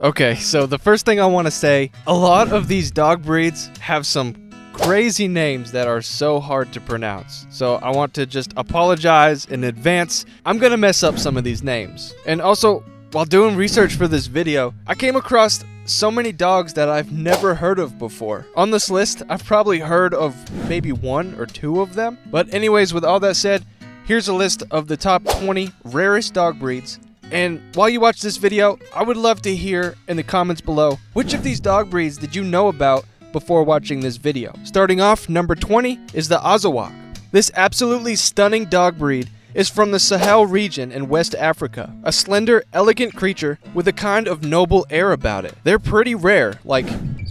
Okay, so the first thing I want to say a lot of these dog breeds have some crazy names that are so hard to pronounce. So I want to just apologize in advance. I'm going to mess up some of these names. And also, while doing research for this video, I came across so many dogs that I've never heard of before. On this list, I've probably heard of maybe one or two of them. But, anyways, with all that said, here's a list of the top 20 rarest dog breeds and while you watch this video, I would love to hear in the comments below which of these dog breeds did you know about before watching this video. Starting off, number 20 is the Azawakh. This absolutely stunning dog breed is from the Sahel region in West Africa. A slender, elegant creature with a kind of noble air about it. They're pretty rare, like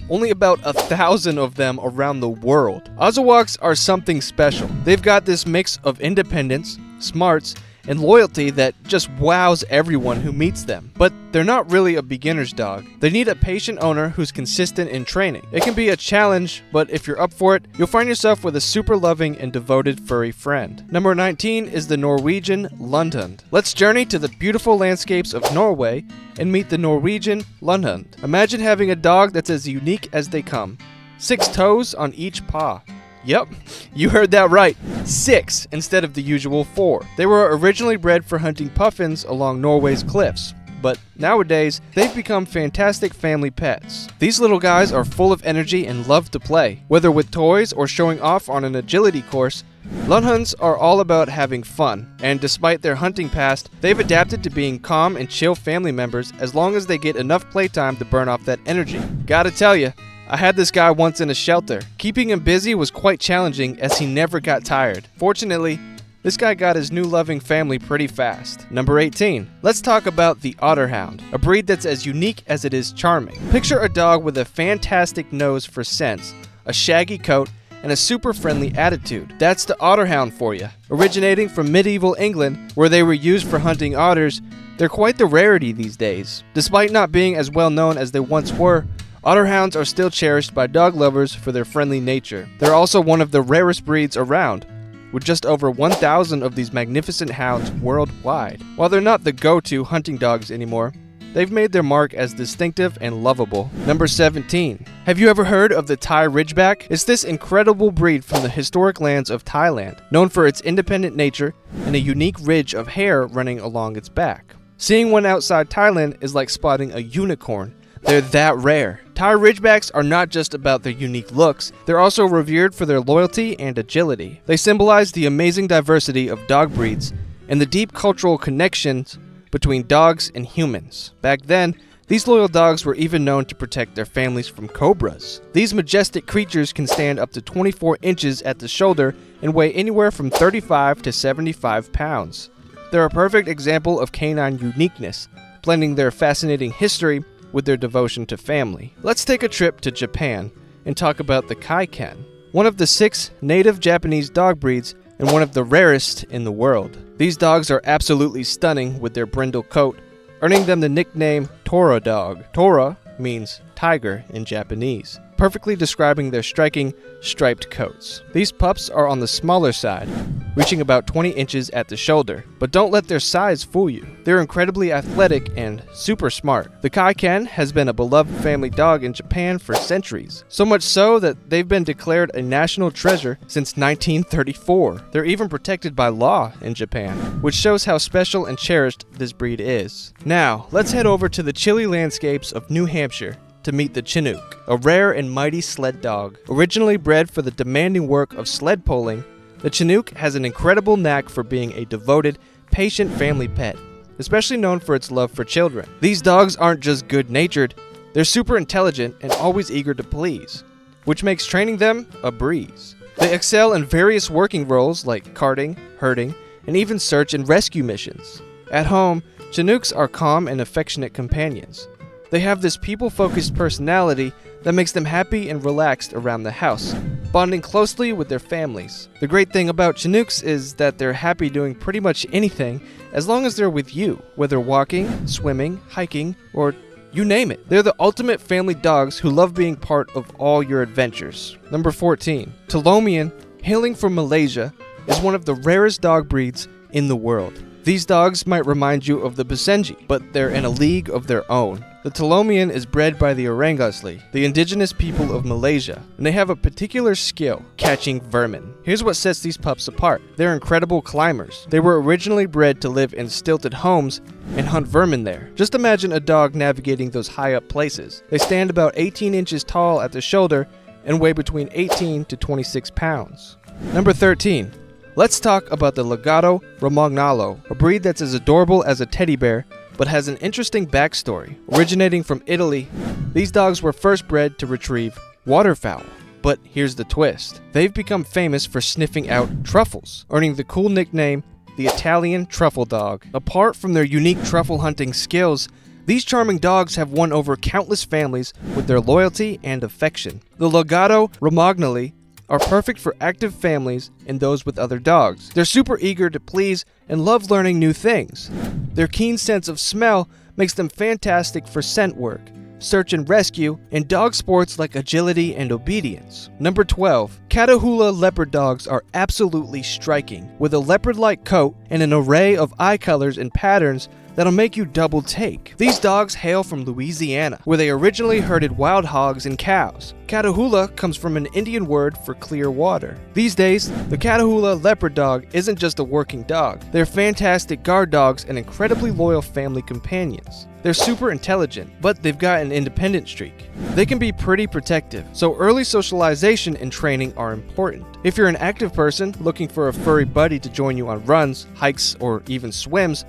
only about a thousand of them around the world. Azawakhs are something special. They've got this mix of independence, smarts, and loyalty that just wows everyone who meets them. But they're not really a beginner's dog. They need a patient owner who's consistent in training. It can be a challenge, but if you're up for it, you'll find yourself with a super loving and devoted furry friend. Number 19 is the Norwegian Lundehund. Let's journey to the beautiful landscapes of Norway and meet the Norwegian Lundehund. Imagine having a dog that's as unique as they come. Six toes on each paw. Yep, you heard that right. Six instead of the usual four. They were originally bred for hunting puffins along Norway's cliffs, but nowadays they've become fantastic family pets. These little guys are full of energy and love to play. Whether with toys or showing off on an agility course, Lundehunds are all about having fun, and despite their hunting past, they've adapted to being calm and chill family members as long as they get enough playtime to burn off that energy. Gotta tell you, I had this guy once in a shelter. Keeping him busy was quite challenging as he never got tired. Fortunately, this guy got his new loving family pretty fast. Number 18. Let's talk about the Otterhound, a breed that's as unique as it is charming. Picture a dog with a fantastic nose for scents, a shaggy coat, and a super friendly attitude. That's the Otterhound for you. Originating from medieval England, where they were used for hunting otters, they're quite the rarity these days. Despite not being as well known as they once were, Otterhounds are still cherished by dog lovers for their friendly nature. They're also one of the rarest breeds around, with just over 1,000 of these magnificent hounds worldwide. While they're not the go-to hunting dogs anymore, they've made their mark as distinctive and lovable. Number 17. Have you ever heard of the Thai Ridgeback? It's this incredible breed from the historic lands of Thailand, known for its independent nature and a unique ridge of hair running along its back. Seeing one outside Thailand is like spotting a unicorn, they're that rare. Thai Ridgebacks are not just about their unique looks, they're also revered for their loyalty and agility. They symbolize the amazing diversity of dog breeds and the deep cultural connections between dogs and humans. Back then, these loyal dogs were even known to protect their families from cobras. These majestic creatures can stand up to 24 inches at the shoulder and weigh anywhere from 35 to 75 pounds. They're a perfect example of canine uniqueness, blending their fascinating history with their devotion to family. Let's take a trip to Japan and talk about the Kai-Ken, one of the six native Japanese dog breeds and one of the rarest in the world. These dogs are absolutely stunning with their brindle coat, earning them the nickname Tora dog. Tora means tiger in Japanese perfectly describing their striking, striped coats. These pups are on the smaller side, reaching about 20 inches at the shoulder, but don't let their size fool you. They're incredibly athletic and super smart. The Kai-Ken has been a beloved family dog in Japan for centuries, so much so that they've been declared a national treasure since 1934. They're even protected by law in Japan, which shows how special and cherished this breed is. Now, let's head over to the chilly landscapes of New Hampshire to meet the Chinook, a rare and mighty sled dog. Originally bred for the demanding work of sled pulling, the Chinook has an incredible knack for being a devoted, patient family pet, especially known for its love for children. These dogs aren't just good natured, they're super intelligent and always eager to please, which makes training them a breeze. They excel in various working roles like carting, herding, and even search and rescue missions. At home, Chinooks are calm and affectionate companions. They have this people focused personality that makes them happy and relaxed around the house, bonding closely with their families. The great thing about Chinooks is that they're happy doing pretty much anything as long as they're with you, whether walking, swimming, hiking, or you name it. They're the ultimate family dogs who love being part of all your adventures. Number 14. Telomian, hailing from Malaysia, is one of the rarest dog breeds in the world. These dogs might remind you of the Basenji, but they're in a league of their own. The Telomian is bred by the Orang Asli, the indigenous people of Malaysia, and they have a particular skill, catching vermin. Here's what sets these pups apart. They're incredible climbers. They were originally bred to live in stilted homes and hunt vermin there. Just imagine a dog navigating those high up places. They stand about 18 inches tall at the shoulder and weigh between 18 to 26 pounds. Number 13. Let's talk about the Lagotto Romagnolo, a breed that's as adorable as a teddy bear but has an interesting backstory. Originating from Italy, these dogs were first bred to retrieve waterfowl. But here's the twist. They've become famous for sniffing out truffles, earning the cool nickname the Italian Truffle Dog. Apart from their unique truffle hunting skills, these charming dogs have won over countless families with their loyalty and affection. The Legato Romagnoli are perfect for active families and those with other dogs. They're super eager to please and love learning new things. Their keen sense of smell makes them fantastic for scent work, search and rescue, and dog sports like agility and obedience. Number 12. Catahoula leopard dogs are absolutely striking, with a leopard like coat and an array of eye colors and patterns that'll make you double take. These dogs hail from Louisiana, where they originally herded wild hogs and cows. Catahoula comes from an Indian word for clear water. These days, the Catahoula leopard dog isn't just a working dog. They're fantastic guard dogs and incredibly loyal family companions. They're super intelligent, but they've got an independent streak. They can be pretty protective, so early socialization and training are important. If you're an active person looking for a furry buddy to join you on runs, hikes, or even swims,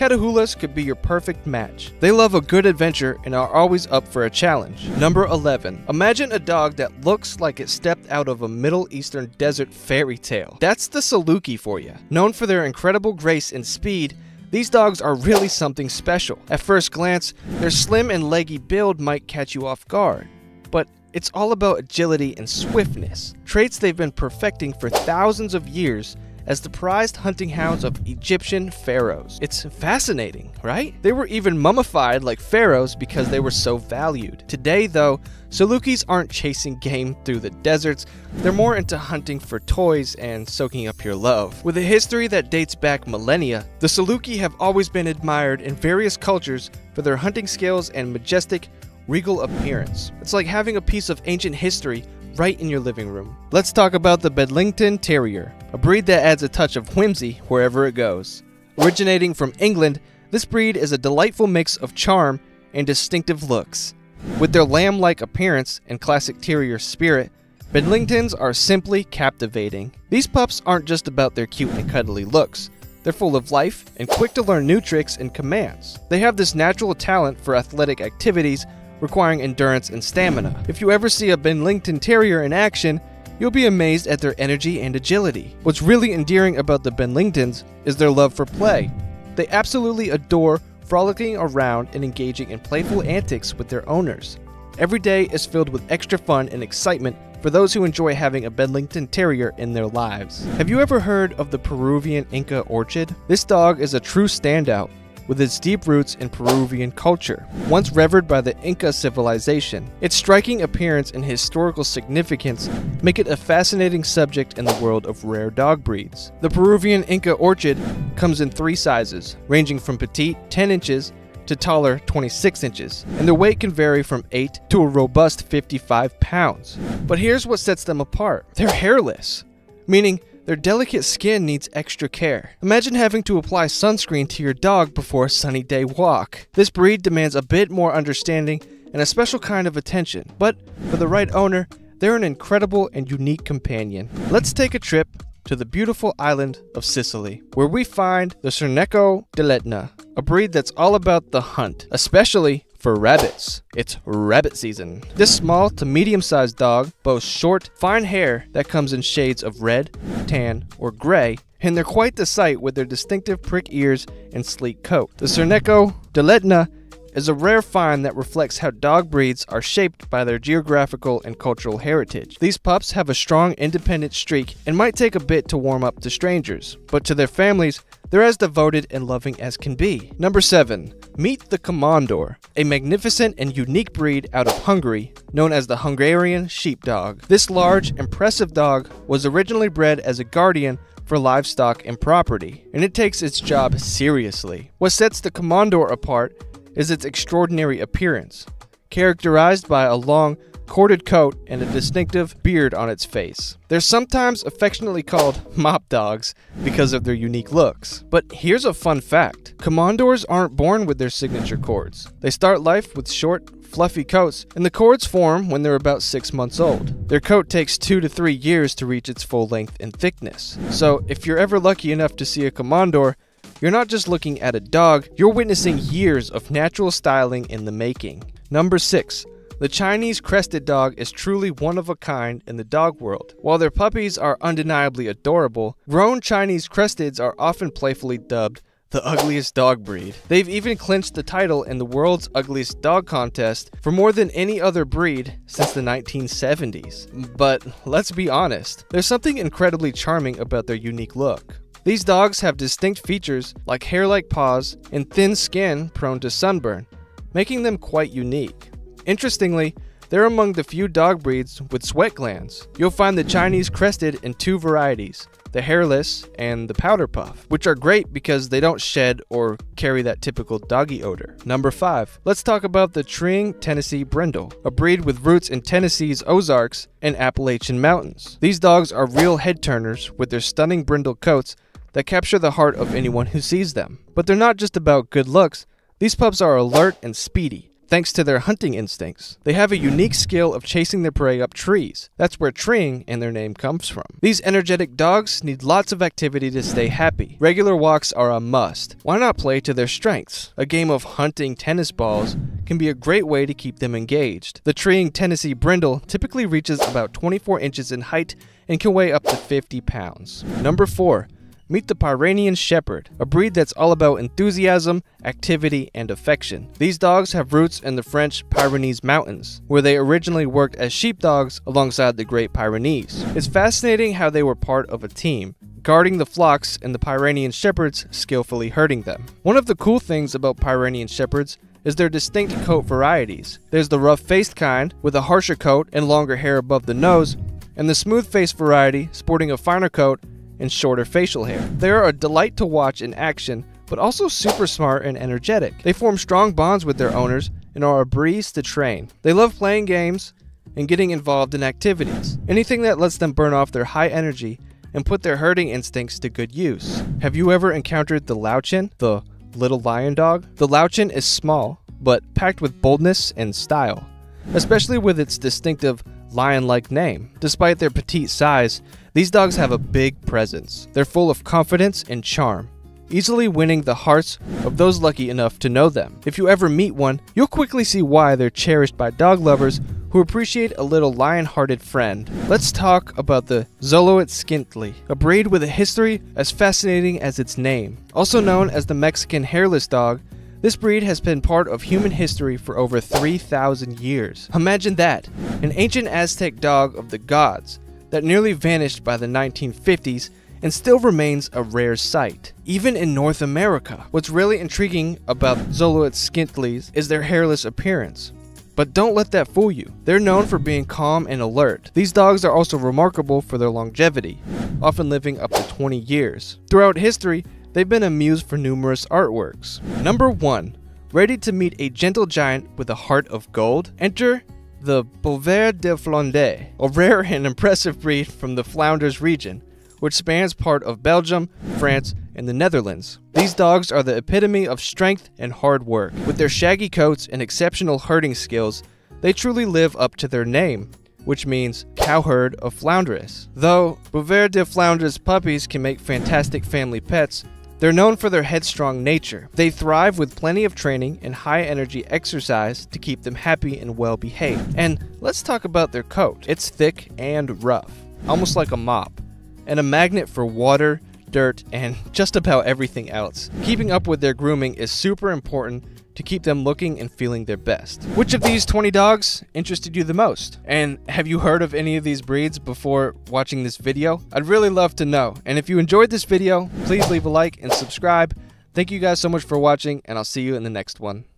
Catahoulas could be your perfect match. They love a good adventure and are always up for a challenge. Number 11. Imagine a dog that looks like it stepped out of a Middle Eastern desert fairy tale. That's the Saluki for you. Known for their incredible grace and speed, these dogs are really something special. At first glance, their slim and leggy build might catch you off guard. But it's all about agility and swiftness, traits they've been perfecting for thousands of years as the prized hunting hounds of Egyptian pharaohs. It's fascinating, right? They were even mummified like pharaohs because they were so valued. Today, though, Salukis aren't chasing game through the deserts, they're more into hunting for toys and soaking up your love. With a history that dates back millennia, the Saluki have always been admired in various cultures for their hunting skills and majestic, regal appearance. It's like having a piece of ancient history right in your living room. Let's talk about the Bedlington Terrier, a breed that adds a touch of whimsy wherever it goes. Originating from England, this breed is a delightful mix of charm and distinctive looks. With their lamb like appearance and classic terrier spirit, Bedlingtons are simply captivating. These pups aren't just about their cute and cuddly looks. They're full of life and quick to learn new tricks and commands. They have this natural talent for athletic activities requiring endurance and stamina. If you ever see a Bedlington Terrier in action, you'll be amazed at their energy and agility. What's really endearing about the Bedlingtons is their love for play. They absolutely adore frolicking around and engaging in playful antics with their owners. Every day is filled with extra fun and excitement for those who enjoy having a Bedlington Terrier in their lives. Have you ever heard of the Peruvian Inca Orchid? This dog is a true standout with its deep roots in Peruvian culture, once revered by the Inca civilization. Its striking appearance and historical significance make it a fascinating subject in the world of rare dog breeds. The Peruvian Inca orchid comes in three sizes, ranging from petite 10 inches to taller 26 inches, and their weight can vary from 8 to a robust 55 pounds. But here's what sets them apart. They're hairless, meaning their delicate skin needs extra care. Imagine having to apply sunscreen to your dog before a sunny day walk. This breed demands a bit more understanding and a special kind of attention, but for the right owner, they're an incredible and unique companion. Let's take a trip to the beautiful island of Sicily, where we find the Cirneco d'Etna, a breed that's all about the hunt, especially for rabbits. It's rabbit season. This small to medium sized dog boasts short, fine hair that comes in shades of red, tan, or gray, and they're quite the sight with their distinctive prick ears and sleek coat. The Cirneco d'Etna is a rare find that reflects how dog breeds are shaped by their geographical and cultural heritage. These pups have a strong independent streak and might take a bit to warm up to strangers, but to their families, they're as devoted and loving as can be. Number 7. Meet the Komondor, a magnificent and unique breed out of Hungary known as the Hungarian Sheepdog. This large, impressive dog was originally bred as a guardian for livestock and property, and it takes its job seriously. What sets the Komondor apart is its extraordinary appearance, characterized by a long, corded coat and a distinctive beard on its face. They're sometimes affectionately called mop dogs because of their unique looks. But here's a fun fact Komondors aren't born with their signature cords. They start life with short, fluffy coats, and the cords form when they're about six months old. Their coat takes two to three years to reach its full length and thickness. So if you're ever lucky enough to see a Komondor, you're not just looking at a dog, you're witnessing years of natural styling in the making. Number 6. The Chinese crested dog is truly one of a kind in the dog world. While their puppies are undeniably adorable, grown Chinese cresteds are often playfully dubbed the ugliest dog breed. They've even clinched the title in the world's ugliest dog contest for more than any other breed since the 1970s. But let's be honest, there's something incredibly charming about their unique look. These dogs have distinct features like hair like paws and thin skin prone to sunburn, making them quite unique. Interestingly, they're among the few dog breeds with sweat glands. You'll find the Chinese crested in two varieties, the hairless and the powder puff, which are great because they don't shed or carry that typical doggy odor. Number 5. Let's talk about the Treeing Tennessee Brindle, a breed with roots in Tennessee's Ozarks and Appalachian Mountains. These dogs are real head turners with their stunning brindle coats that capture the heart of anyone who sees them. But they're not just about good looks, these pups are alert and speedy thanks to their hunting instincts. They have a unique skill of chasing their prey up trees. That's where treeing and their name comes from. These energetic dogs need lots of activity to stay happy. Regular walks are a must. Why not play to their strengths? A game of hunting tennis balls can be a great way to keep them engaged. The treeing Tennessee brindle typically reaches about 24 inches in height and can weigh up to 50 pounds. Number 4. Meet the Pyrenean Shepherd, a breed that's all about enthusiasm, activity, and affection. These dogs have roots in the French Pyrenees Mountains, where they originally worked as sheepdogs alongside the Great Pyrenees. It's fascinating how they were part of a team, guarding the flocks and the Pyrenean Shepherds skillfully herding them. One of the cool things about Pyrenean Shepherds is their distinct coat varieties. There's the rough faced kind, with a harsher coat and longer hair above the nose, and the smooth faced variety, sporting a finer coat and shorter facial hair. They are a delight to watch in action, but also super smart and energetic. They form strong bonds with their owners and are a breeze to train. They love playing games and getting involved in activities, anything that lets them burn off their high energy and put their herding instincts to good use. Have you ever encountered the Löwchen, the little lion dog? The Löwchen is small, but packed with boldness and style, especially with its distinctive lion like name. Despite their petite size, these dogs have a big presence. They're full of confidence and charm, easily winning the hearts of those lucky enough to know them. If you ever meet one, you'll quickly see why they're cherished by dog lovers who appreciate a little lion-hearted friend. Let's talk about the Xoloitzcuintli, Skintly, a breed with a history as fascinating as its name. Also known as the Mexican hairless dog, this breed has been part of human history for over 3,000 years. Imagine that, an ancient Aztec dog of the gods that nearly vanished by the 1950s and still remains a rare sight, even in North America. What's really intriguing about Xoloitzcuintlis is their hairless appearance. But don't let that fool you. They're known for being calm and alert. These dogs are also remarkable for their longevity, often living up to 20 years. Throughout history, they've been a muse for numerous artworks. Number 1. Ready to meet a gentle giant with a heart of gold? Enter the Bouvier de Flandre, a rare and impressive breed from the Flanders region, which spans part of Belgium, France, and the Netherlands. These dogs are the epitome of strength and hard work. With their shaggy coats and exceptional herding skills, they truly live up to their name, which means cowherd of Flandres. Though Bouvier de Flandres puppies can make fantastic family pets, they're known for their headstrong nature. They thrive with plenty of training and high energy exercise to keep them happy and well behaved. And let's talk about their coat. It's thick and rough, almost like a mop, and a magnet for water, dirt, and just about everything else. Keeping up with their grooming is super important to keep them looking and feeling their best. Which of these 20 dogs interested you the most? And have you heard of any of these breeds before watching this video? I'd really love to know. And if you enjoyed this video, please leave a like and subscribe. Thank you guys so much for watching, and I'll see you in the next one.